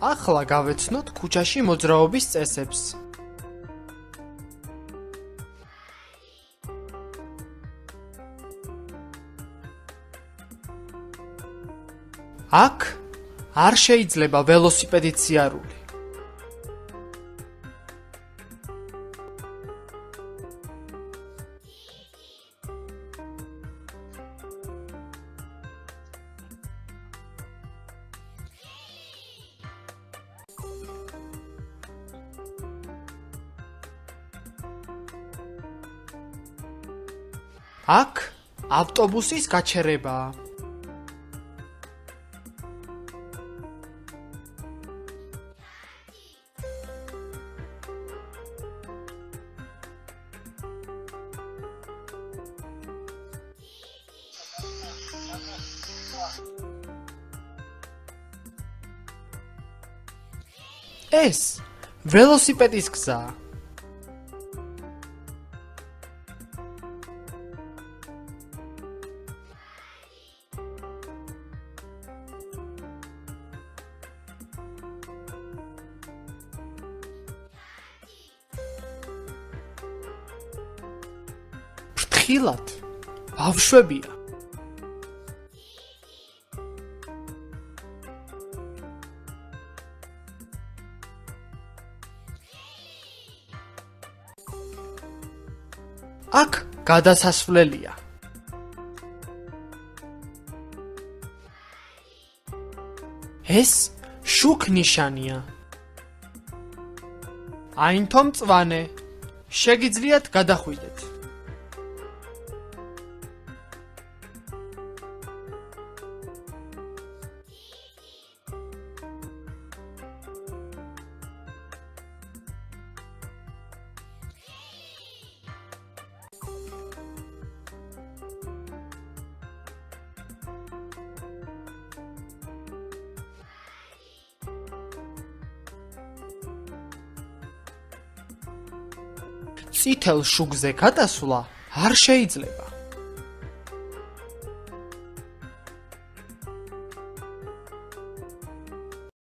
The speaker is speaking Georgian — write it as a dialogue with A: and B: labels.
A: ახლა გავეცნოთ ქუჩაში მოძრაობის წესებს. აქ არ შეიძლება ველოსიპედით სიარული. აქ ავტობუსის გაჩერებაა. ეს ველოსიპედის გზაა. ფრთხილად ბავშვებია. აქ გადასასვლელია. ეს შუქ ნიშანია. აინთო მწვანე შეგიძლიათ გადახვიდეთ წითელ შუქზე გადასვლა არ შეიძლება.